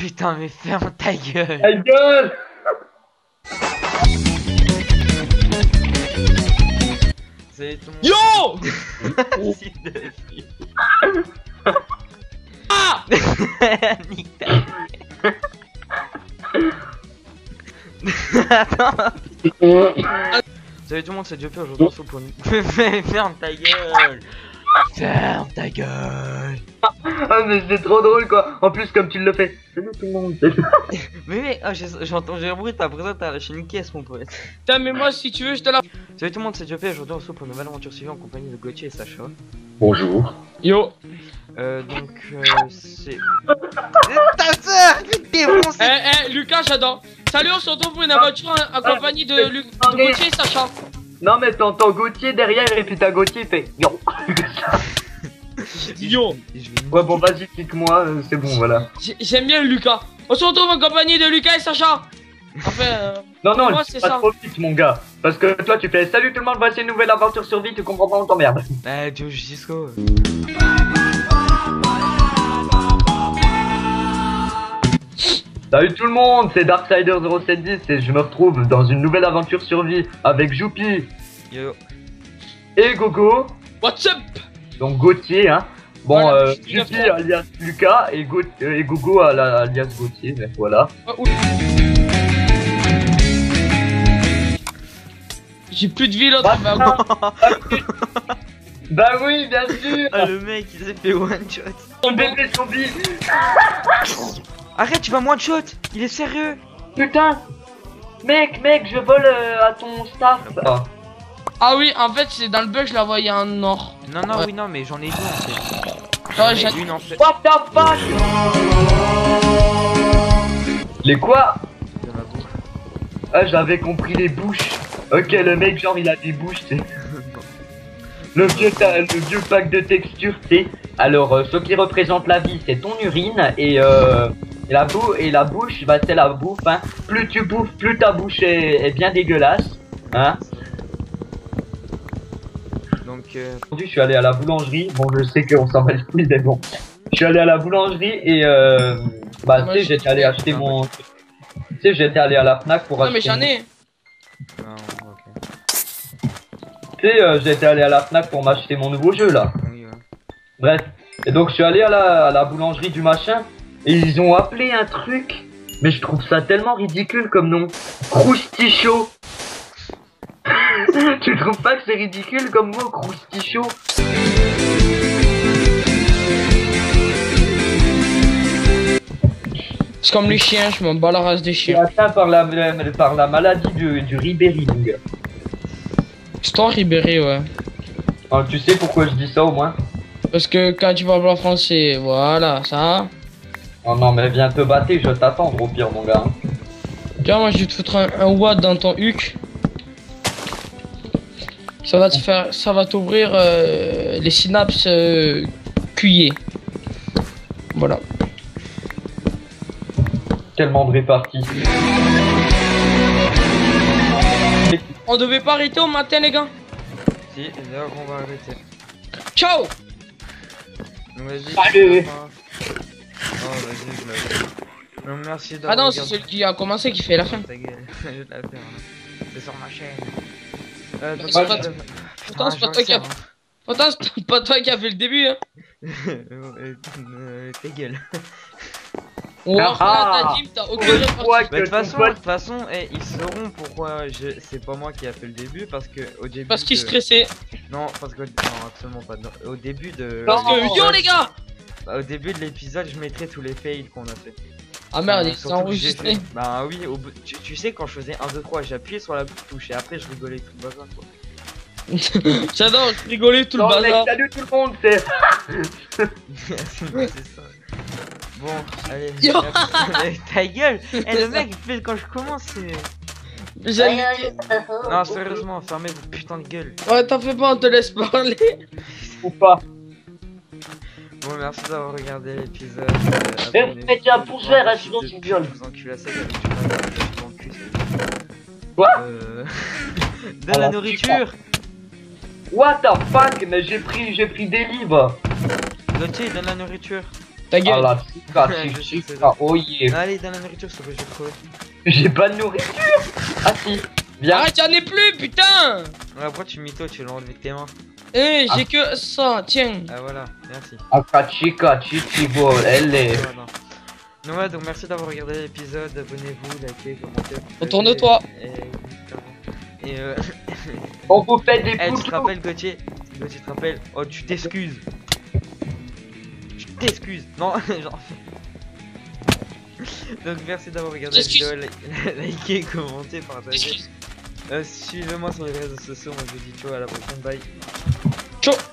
putain, mais ferme ta gueule. Ta gueule le monde. Yo fille. Ah Nique ta Attends. Salut tout le monde, c'est aujourd'hui on se retrouve pour une... Ferme ta gueule Ferme ta gueule. Ah mais c'est trop drôle quoi. En plus comme tu le fais. Salut tout le monde. Mais mais, ah, j'ai j'ai bruit, t'as l'impression que t'as lâché une caisse mon pote. Putain, mais moi, si tu veux, je te la. Salut tout le monde, c'est Diopé aujourd'hui on se retrouve pour une nouvelle aventure suivie en compagnie de Gauthier et Sacha. Bonjour. Yo. Euh, donc, euh, c'est... Ta T'es bon, Eh, eh, Lucas, j'adore. Salut, on se retrouve pour une aventure en, en compagnie de, Lu de Gauthier et Sacha. Non mais t'entends Gauthier derrière et puis t'as Gauthier il fait Yo Yo. Ouais bon vas-y clique-moi euh, c'est bon voilà. J'ai- J'aime bien Lucas. On se retrouve en compagnie de Lucas et Sacha. Enfin, euh, Non non Moi, c'est pas ça. trop vite mon gars. Parce que toi tu fais Salut tout le monde voici une nouvelle aventure sur vie tu comprends pas on t'emmerde. Bah, Joe Gisco. Salut tout le monde c'est Darksider0710 et je me retrouve dans une nouvelle aventure sur vie avec Joupi Yo. Et Gogo. What's up? Donc Gauthier hein. Bon Voilà, euh, alias Lucas et, Go euh, et Gogo alias Gauthier mais voilà. Oh, ouh. J'ai plus de vie l'autre. Bah, bah, Bah oui bien sûr. Ah, le mec, il s'est fait one shot. Son bébé zombie Arrête, tu vas me one shot. Il est sérieux. Putain. Mec, mec, je vole euh, à ton staff. Ah. Ah oui, en fait, c'est dans le bug, je l'ai envoyé en or. Non, non, Ouais. oui, non, mais j'en ai deux en fait Ah, J'en j'ai- ai une en fait What the fuck? Les quoi? De ma bouche Ah, j'avais compris les bouches. Ok, le mec, genre, il a des bouches, c'est... Le vieux, le vieux pack de texture, c'est... Alors, euh, ce qui représente la vie, c'est ton urine, et euh... Et la, bou et la bouche, bah, c'est la bouffe, hein. Plus tu bouffes, plus ta bouche est, est bien dégueulasse, hein. Donc, euh, Aujourd'hui, je suis allé à la boulangerie. Bon, je sais qu'on s'en va les couilles, mais bon. Je suis allé à la boulangerie et euh, bah, tu sais, j'étais allé acheter mon. Tu sais, j'étais allé à la Fnac pour Non, acheter. mais j'en mon- ai. ah, ok Tu sais, euh, j'étais allé à la Fnac pour m'acheter mon nouveau jeu là. Oui, ouais. Bref. Et donc, je suis allé à la, à la boulangerie du machin et ils ont appelé un truc. Mais je trouve ça tellement ridicule comme nom. Croustichaud. tu trouves pas que c'est ridicule comme mot, croustichaud C'est comme les chiens, je m'en bats la race des C'est chiens. atteint par la, par la maladie du, du Ribéry, mon gars. Histoire Ribéry, ouais. Ah, tu sais pourquoi je dis ça au moins? Parce que quand tu parles pas français, voilà, ça. Oh non, mais viens te battre, je t'attends, au pire, mon gars. Tu vois, moi je vais te foutre un, un watt dans ton huc. Ça va te faire, ça va t'ouvrir euh, les synapses euh, cuillées. Voilà. Tellement de répartie. On devait pas arrêter au matin, les gars. Si, là, on va arrêter. Ciao. Salut. Oh, vas-y, Non, merci d'avoir Ah non, c'est celui qui a commencé qui fait la fin. Ta gueule, je vais te la faire. hein. C'est sur ma chaîne. Euh, donc, c'est pas- euh, Pourtant, c'est pas toi qui a- Pourtant, c'est pas toi qui a fait le début, hein. Euh, euh, Ta gueule. On va Ah. ta team, t'as Bah, de toute façon, de pote... toute façon, eh, ils sauront pourquoi je... c'est pas moi qui a fait le début parce que au début. Parce qu'il de- stressait. Non, parce que non, absolument pas. Non, Au début de. Parce que, yo les gars Bah, au début de l'épisode, je mettrai tous les fails qu'on a fait. Ah merde, Euh, il s'est enregistré. fait- Bah oui, au bout- tu, tu sais quand je faisais 1, 2, 3, j'appuyais sur la touche et après je rigolais tout le bazar quoi. J'adore, je rigolais tout le Non, mec, bazar. salut tout le monde, c'est... c'est ça. Bon, allez. Yo. merci. Ta gueule Eh le mec, il fait quand je commence, c'est. J'ai- Non, sérieusement, fermez vos putains de gueule. Ouais, t'en fais pas, on te laisse parler. Ou pas. Bon, merci d'avoir regardé l'épisode. Eh, abonnez-vous, mettez un pouce vert, hein, sinon de- je vous viole. Je vous encule vous Quoi Euh... Donne la nourriture What the fuck Mais j'ai pris, j'ai pris des livres. Gauthier, donne la nourriture. Ta Ah gueule. la chica, oh yeah. Allez, dans la nourriture, te plaît, je vais crever. J'ai pas de nourriture Ah si, viens. Arrête, y'en est plus, putain Ouais, pourquoi tu mytho, tu l'as enlevé de tes mains? Eh, Ah. j'ai que ça, tiens. Ah voilà, merci. Aka chica, chichi bol, elle est. Voilà. Donc ouais, donc merci d'avoir regardé l'épisode, abonnez-vous, likez, commentez. Retourne-toi. Et, et euh... On vous fait des Eh, tu te pouces. rappelles Gauthier? Gauthier, tu te rappelles? Oh, tu t'excuses Tu t'excuses Non, genre... Donc merci d'avoir regardé la vidéo, li- likez, commentez, partagez. Euh, Suivez-moi sur les réseaux sociaux, moi je vous dis ciao, à la prochaine, bye. Ciao